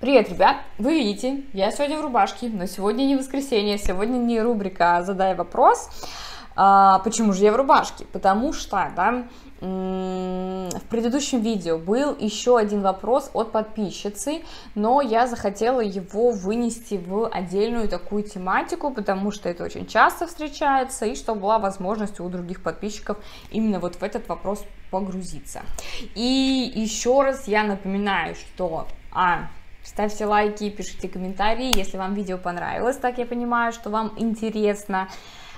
Привет, ребят! Вы видите, я сегодня в рубашке, но сегодня не воскресенье, сегодня не рубрика «Задай вопрос». А, почему же я в рубашке? Потому что, да, в предыдущем видео был еще один вопрос от подписчицы, но я захотела его вынести в отдельную такую тематику, потому что это очень часто встречается, и чтобы была возможность у других подписчиков именно вот в этот вопрос погрузиться. И еще раз я напоминаю, что а, Ставьте лайки, пишите комментарии, если вам видео понравилось, так я понимаю, что вам интересно.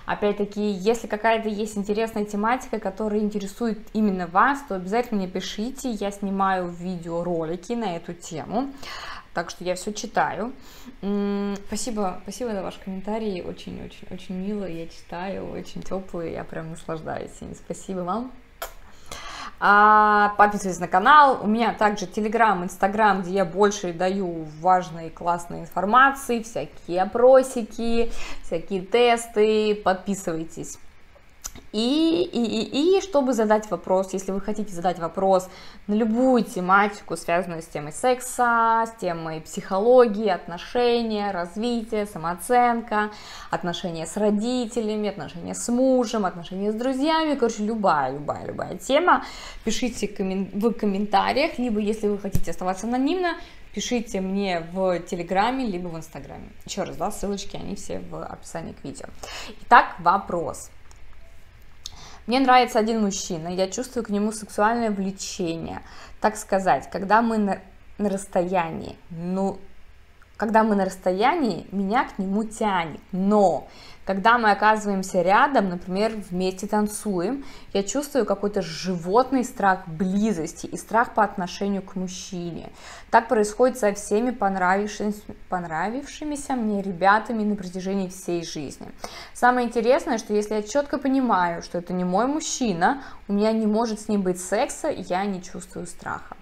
Опять-таки, если какая-то есть интересная тематика, которая интересует именно вас, то обязательно мне пишите, я снимаю видеоролики на эту тему, так что я все читаю. Спасибо, спасибо за ваши комментарии, очень-очень-очень мило, я читаю, очень теплые, я прям наслаждаюсь Спасибо вам. А, подписывайтесь на канал. У меня также Телеграм, Инстаграм, где я больше даю важной классной информации, всякие опросики, всякие тесты. Подписывайтесь. И, и, и, и чтобы задать вопрос, если вы хотите задать вопрос на любую тематику, связанную с темой секса, с темой психологии, отношения, развития, самооценка, отношения с родителями, отношения с мужем, отношения с друзьями, короче, любая, любая, любая тема, пишите в комментариях, либо если вы хотите оставаться анонимно, пишите мне в Телеграме, либо в Инстаграме. Еще раз, да, ссылочки, они все в описании к видео. Итак, вопрос. Мне нравится один мужчина, я чувствую к нему сексуальное влечение. Так сказать, когда мы на, на расстоянии, ну, когда мы на расстоянии, меня к нему тянет. Но когда мы оказываемся рядом, например, вместе танцуем, я чувствую какой-то животный страх близости и страх по отношению к мужчине. Так происходит со всеми понравившимися, понравившимися мне ребятами на протяжении всей жизни. Самое интересное, что если я четко понимаю, что это не мой мужчина, у меня не может с ним быть секса, я не чувствую страха.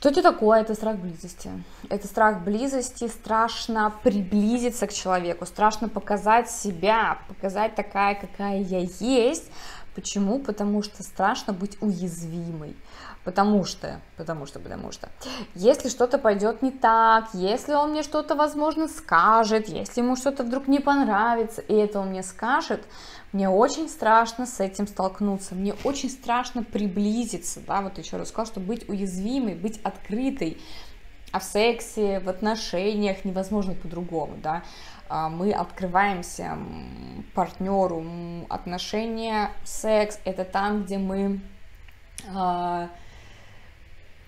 Что это такое? Это страх близости. Это страх близости, страшно приблизиться к человеку, страшно показать себя, показать такая, какая я есть. Почему? Потому что страшно быть уязвимой. Потому что, потому что, потому что, если что-то пойдет не так, если он мне что-то, возможно, скажет, если ему что-то вдруг не понравится, и это он мне скажет, мне очень страшно с этим столкнуться, мне очень страшно приблизиться, да, вот еще раз сказала, что быть уязвимой, быть открытой, а в сексе, в отношениях невозможно по-другому, да, а, мы открываемся партнеру, отношения, секс, это там, где мы а,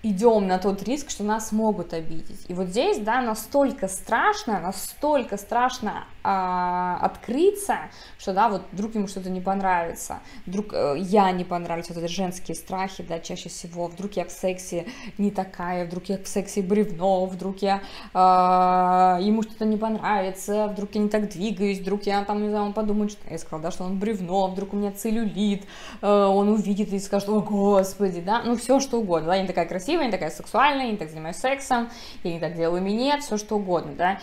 идем на тот риск, что нас могут обидеть. И вот здесь, да, настолько страшно, настолько страшно а, открыться, что, да, вот вдруг ему что-то не понравится, вдруг э, я не понравлюсь, вот это женские страхи, да, чаще всего, вдруг я в сексе не такая, вдруг я в сексе бревно, вдруг я, а, ему что-то не понравится, вдруг я не так двигаюсь, вдруг я там, не знаю, он подумает, что я сказала, да, что он бревно, вдруг у меня целлюлит, э, он увидит и скажет, о, господи, да, ну, все что угодно, да, я не такая красивая, красивая, не такая сексуальная, не так занимаюсь сексом, я не так делаю минет, все что угодно, да.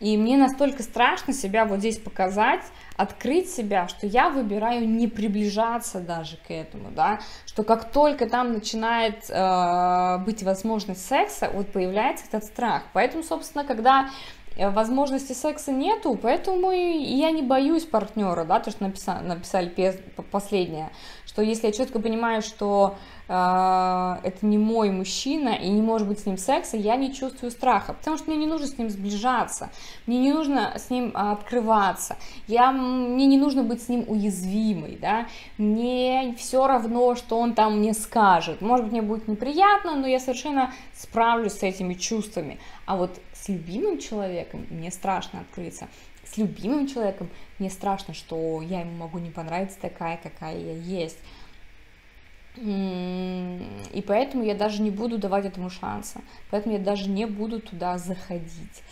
И мне настолько страшно себя вот здесь показать, открыть себя, что я выбираю не приближаться даже к этому, да, что как только там начинает э, быть возможность секса, вот появляется этот страх. Поэтому, собственно, когда возможности секса нету, поэтому я не боюсь партнера, да, то, что написали, написали последнее, что если я четко понимаю, что а, это не мой мужчина и не может быть с ним секса, я не чувствую страха, потому что мне не нужно с ним сближаться, мне не нужно с ним открываться, я, мне не нужно быть с ним уязвимой, да, мне все равно, что он там мне скажет, может быть, мне будет неприятно, но я совершенно справлюсь с этими чувствами, а вот с любимым человеком мне страшно открыться, с любимым человеком мне страшно, что я ему могу не понравиться такая, какая я есть, и поэтому я даже не буду давать этому шанса, поэтому я даже не буду туда заходить.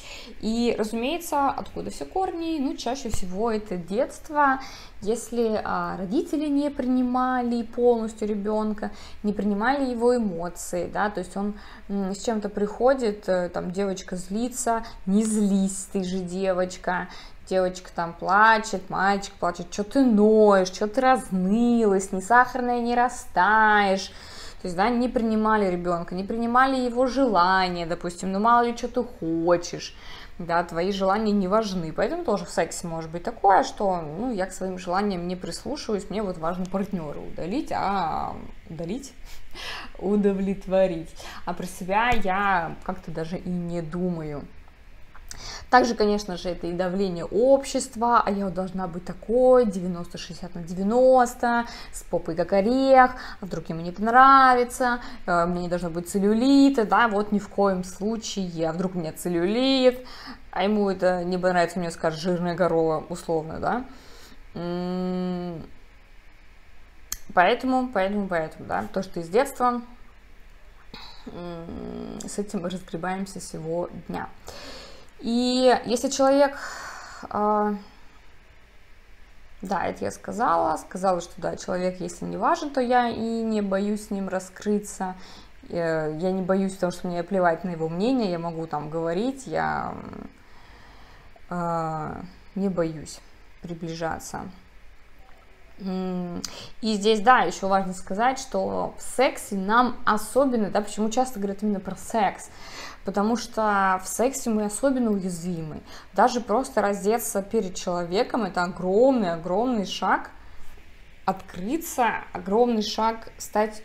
И, разумеется, откуда все корни? Ну, чаще всего это детство, если а, родители не принимали полностью ребенка, не принимали его эмоции, да, то есть он с чем-то приходит, э, там девочка злится, не злись, ты же девочка, девочка там плачет, мальчик плачет, что ты ноешь, что ты разнылась, не сахарная не растаешь. То То есть, да, не принимали ребенка, не принимали его желания, допустим, ну мало ли что ты хочешь, да, твои желания не важны. Поэтому тоже в сексе может быть такое, что, ну, я к своим желаниям не прислушиваюсь, мне вот важно партнера удалить, а удалить, удовлетворить. А про себя я как-то даже и не думаю. Также, конечно же, это и давление общества, а я должна быть такой, 90-60 на 90, с попой как орех, а вдруг ему не понравится, э, мне не должно быть целлюлита, да, вот ни в коем случае, а вдруг у меня целлюлит, а ему это не понравится, мне скажет жирная корова, условно, да. Поэтому, поэтому, поэтому, да, то, что из детства, с этим разгребаемся сего дня. И если человек, э, да, это я сказала, сказала, что да, человек, если не важен, то я и не боюсь с ним раскрыться, э, я не боюсь того, что мне плевать на его мнение, я могу там говорить, я э, не боюсь приближаться. И здесь, да, еще важно сказать, что в сексе нам особенно, да, почему часто говорят именно про секс, потому что в сексе мы особенно уязвимы. Даже просто раздеться перед человеком – это огромный-огромный шаг открыться, огромный шаг стать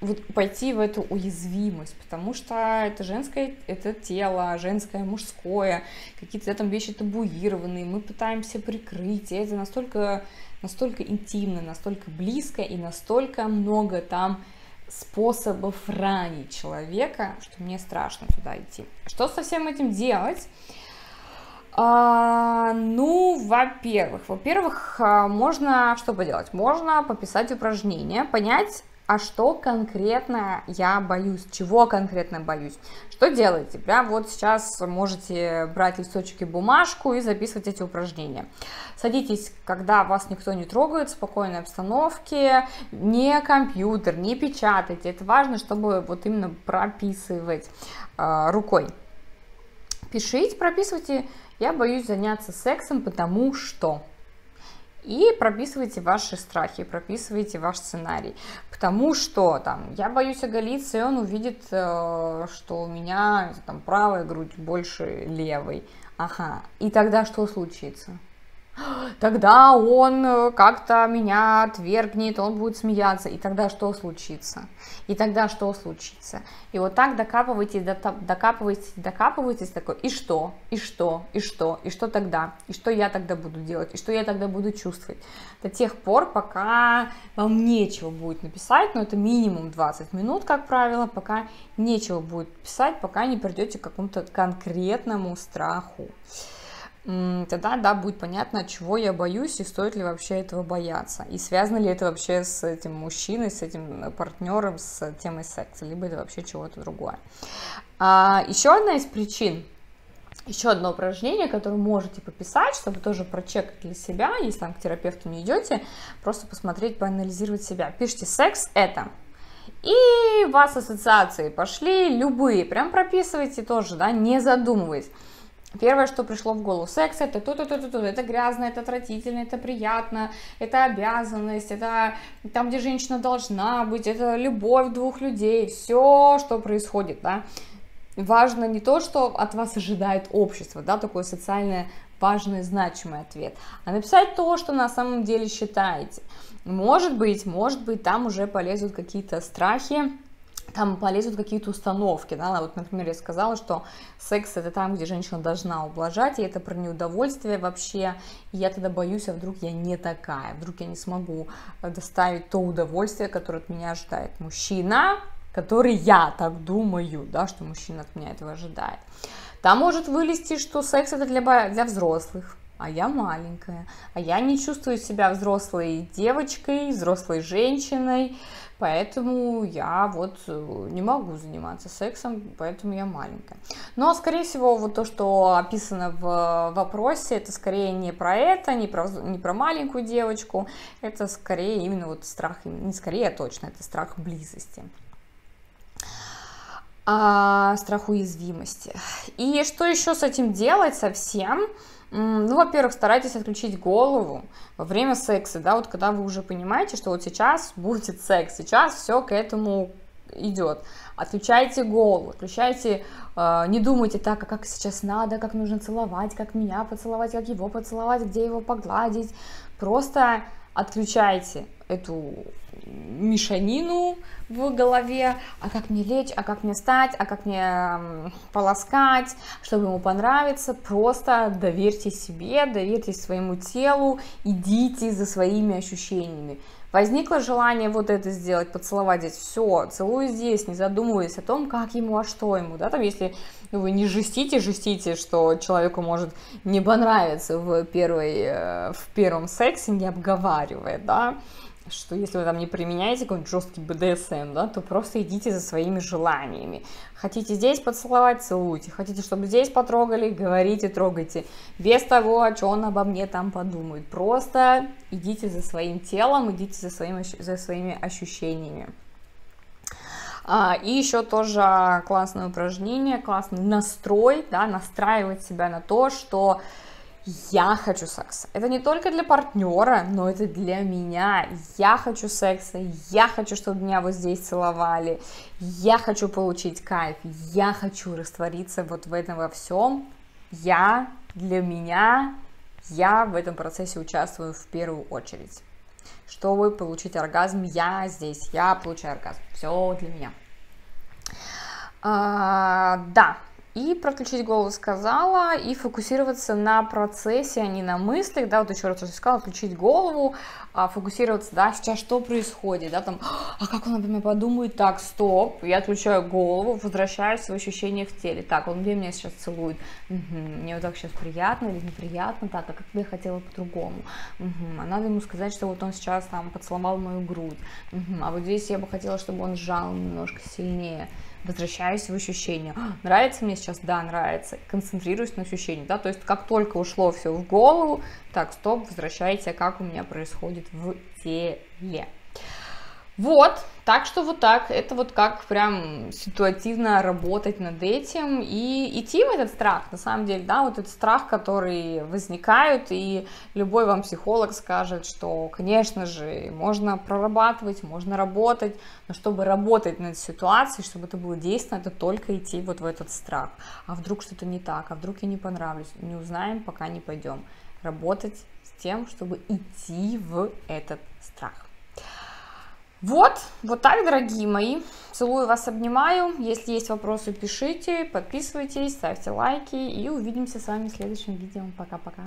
вот пойти в эту уязвимость, потому что это женское, это тело, женское, мужское, какие-то там вещи табуированные, мы пытаемся прикрыть, и это настолько, настолько интимно, настолько близко и настолько много там способов ранить человека, что мне страшно туда идти. Что со всем этим делать? А, ну, во-первых, во-первых, а, можно что поделать? Можно пописать упражнения, понять, а что конкретно я боюсь, чего конкретно боюсь. Что делаете? Прям вот сейчас можете брать листочек и бумажку и записывать эти упражнения. Садитесь, когда вас никто не трогает, в спокойной обстановке, не компьютер, не печатайте. Это важно, чтобы вот именно прописывать э, рукой. Пишите, прописывайте. Я боюсь заняться сексом, потому что и прописывайте ваши страхи, прописывайте ваш сценарий. Потому что там я боюсь оголиться, и он увидит, э, что у меня там правая грудь больше левой. Ага. И тогда что случится? Тогда он э, как-то меня отвергнет, он будет смеяться, и тогда что случится? И тогда что случится? И вот так докапывайтесь, докапывайтесь, докапывайтесь такой, и что? И что? И что? И что тогда? И что я тогда буду делать? И что я тогда буду чувствовать? До тех пор, пока вам нечего будет написать, но это минимум 20 минут, как правило, пока нечего будет писать, пока не придете к какому-то конкретному страху тогда, да, будет понятно, чего я боюсь и стоит ли вообще этого бояться. И связано ли это вообще с этим мужчиной, с этим партнером, с темой секса, либо это вообще чего-то другое. А, еще одна из причин, еще одно упражнение, которое можете пописать, чтобы тоже прочекать для себя, если там к терапевту не идете, просто посмотреть, поанализировать себя. Пишите «секс – это», и у вас ассоциации пошли любые, прям прописывайте тоже, да, не задумываясь. Первое, что пришло в голову, секс это то-то, то-то, то это грязно, это отвратительно, это приятно, это обязанность, это там, где женщина должна быть, это любовь двух людей, все, что происходит, да. Важно не то, что от вас ожидает общество, да, такой социально важный, значимый ответ, а написать то, что на самом деле считаете. Может быть, может быть, там уже полезут какие-то страхи, там полезут какие-то установки, да, вот, например, я сказала, что секс это там, где женщина должна ублажать, и это про неудовольствие вообще, и я тогда боюсь, а вдруг я не такая, вдруг я не смогу э, доставить то удовольствие, которое от меня ожидает мужчина, который я так думаю, да, что мужчина от меня этого ожидает. Там может вылезти, что секс это для, для взрослых, а я маленькая, а я не чувствую себя взрослой девочкой, взрослой женщиной, поэтому я вот э, не могу заниматься сексом, поэтому я маленькая. Но, скорее всего, вот то, что описано в вопросе, это скорее не про это, не про, не про маленькую девочку, это скорее именно вот страх, не скорее, а точно, это страх близости а, страх уязвимости. И что еще с этим делать совсем? Ну, во-первых, старайтесь отключить голову во время секса, да, вот когда вы уже понимаете, что вот сейчас будет секс, сейчас все к этому идет. Отключайте голову, отключайте, э, не думайте так, а как сейчас надо, как нужно целовать, как меня поцеловать, как его поцеловать, где его погладить. Просто отключайте эту мешанину в голове, а как мне лечь, а как мне стать, а как мне полоскать, чтобы ему понравиться, просто доверьте себе, доверьтесь своему телу, идите за своими ощущениями. Возникло желание вот это сделать, поцеловать здесь, все, целую здесь, не задумываясь о том, как ему, а что ему, да, там, если вы не жестите, жестите, что человеку может не понравиться в, первой, э, в первом сексе, не обговаривая, да, что если вы там не применяете какой-нибудь жесткий БДСМ, да, то просто идите за своими желаниями. Хотите здесь поцеловать, целуйте. Хотите, чтобы здесь потрогали, говорите, трогайте. Без того, о чем он обо мне там подумает. Просто идите за своим телом, идите за, своим, за своими ощущениями. А, и еще тоже классное упражнение, классный настрой, да, настраивать себя на то, что я хочу секса. Это не только для партнера, но это для меня. Я хочу секса, я хочу, чтобы меня вот здесь целовали, я хочу получить кайф, я хочу раствориться вот в этом во всем. Я для меня, я в этом процессе участвую в первую очередь. Чтобы получить оргазм, я здесь, я получаю оргазм. Все для меня. А, да, и проключить голову сказала, и фокусироваться на процессе, а не на мыслях, да, вот еще раз уже сказала, включить голову, а, фокусироваться, да, сейчас что происходит, да, там, а как он мне подумает, так, стоп, я отключаю голову, возвращаюсь в ощущения в теле, так, он где меня сейчас целует, угу, мне вот так сейчас приятно или неприятно, так, а как бы я хотела по-другому, угу, а надо ему сказать, что вот он сейчас там поцеловал мою грудь, угу, а вот здесь я бы хотела, чтобы он сжал немножко сильнее, возвращаюсь в ощущение. Нравится мне сейчас? Да, нравится. Концентрируюсь на ощущении, да, то есть как только ушло все в голову, так, стоп, возвращайте, как у меня происходит в теле. Вот, так что вот так, это вот как прям ситуативно работать над этим и идти в этот страх, на самом деле, да, вот этот страх, который возникает, и любой вам психолог скажет, что, конечно же, можно прорабатывать, можно работать, но чтобы работать над ситуацией, чтобы это было действенно, это только идти вот в этот страх. А вдруг что-то не так, а вдруг я не понравлюсь, не узнаем, пока не пойдем. Работать с тем, чтобы идти в этот страх. Вот, вот так, дорогие мои. Целую вас, обнимаю. Если есть вопросы, пишите, подписывайтесь, ставьте лайки и увидимся с вами в следующем видео. Пока-пока.